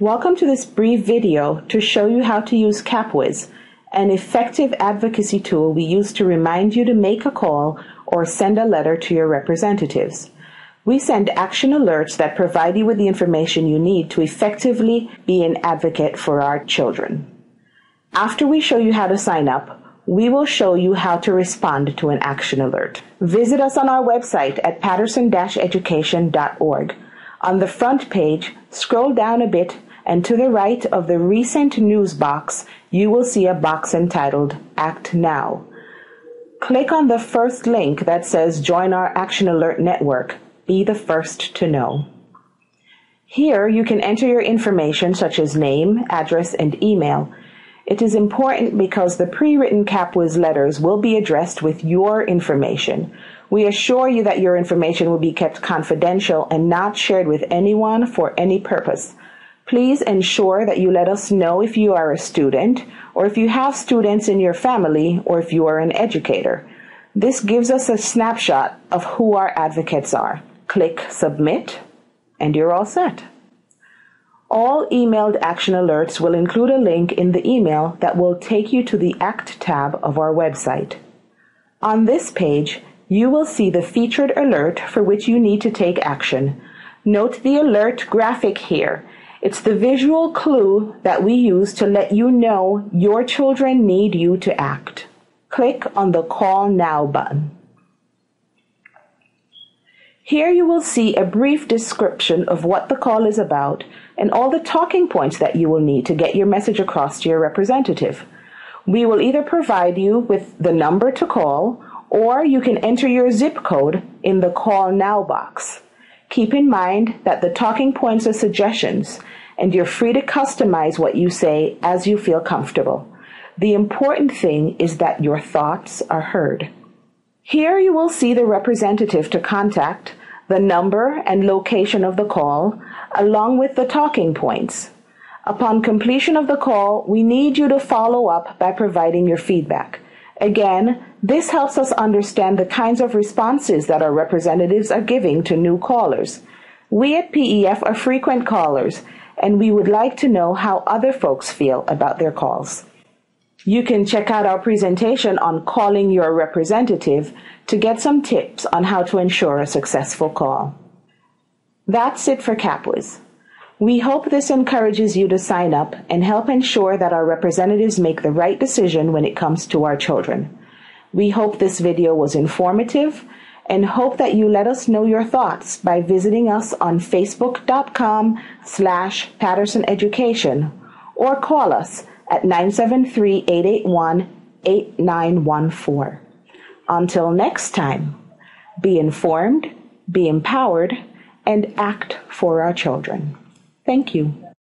Welcome to this brief video to show you how to use CapWiz, an effective advocacy tool we use to remind you to make a call or send a letter to your representatives. We send action alerts that provide you with the information you need to effectively be an advocate for our children. After we show you how to sign up, we will show you how to respond to an action alert. Visit us on our website at paterson-education.org. On the front page, scroll down a bit and to the right of the recent news box, you will see a box entitled Act Now. Click on the first link that says Join our Action Alert Network. Be the first to know. Here you can enter your information such as name, address, and email. It is important because the pre-written CapWiz letters will be addressed with your information. We assure you that your information will be kept confidential and not shared with anyone for any purpose. Please ensure that you let us know if you are a student or if you have students in your family or if you are an educator. This gives us a snapshot of who our advocates are. Click submit and you're all set. All emailed action alerts will include a link in the email that will take you to the ACT tab of our website. On this page, you will see the featured alert for which you need to take action. Note the alert graphic here it's the visual clue that we use to let you know your children need you to act. Click on the Call Now button. Here you will see a brief description of what the call is about and all the talking points that you will need to get your message across to your representative. We will either provide you with the number to call or you can enter your zip code in the Call Now box. Keep in mind that the talking points are suggestions, and you're free to customize what you say as you feel comfortable. The important thing is that your thoughts are heard. Here you will see the representative to contact, the number and location of the call, along with the talking points. Upon completion of the call, we need you to follow up by providing your feedback. Again, this helps us understand the kinds of responses that our representatives are giving to new callers. We at PEF are frequent callers, and we would like to know how other folks feel about their calls. You can check out our presentation on calling your representative to get some tips on how to ensure a successful call. That's it for CapWiz. We hope this encourages you to sign up and help ensure that our representatives make the right decision when it comes to our children. We hope this video was informative and hope that you let us know your thoughts by visiting us on facebook.com slash Paterson Education or call us at 973-881-8914. Until next time, be informed, be empowered, and act for our children. Thank you.